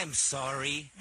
I'm sorry.